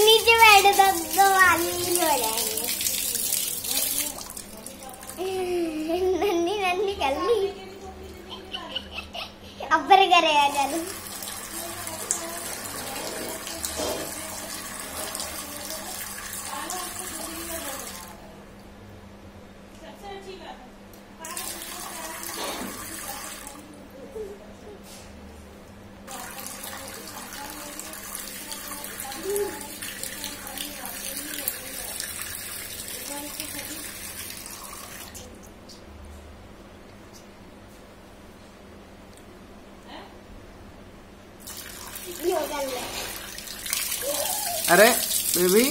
नीचे बैठ दो दो आदमी हो जाएँगे। नन्नी नन्नी कल्ली अब्बर करेगा चलो। अरे बेबी